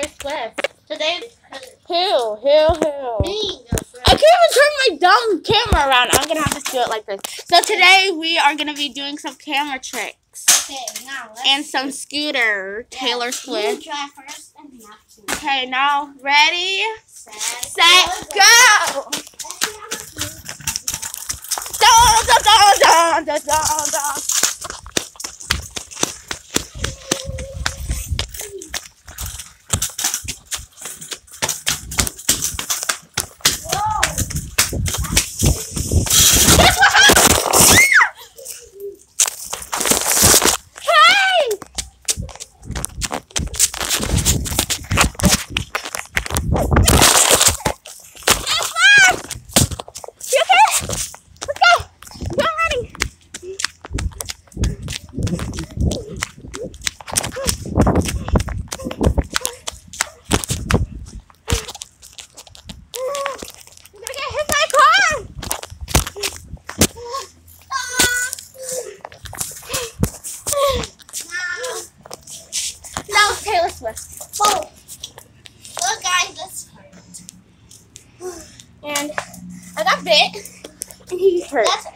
like that. It's Taylor Swift. Today, Who? Who? Who? me, I can't even turn my dumb camera around. I'm gonna have to do it like this. So today we are gonna be doing some camera tricks Okay, now let's and some scooter Taylor You Swift. try first and. Okay, now ready, Set, set, go! Dun, this way. Whoa! Look, guys, this hurt. And I got bit, and he hurt. That's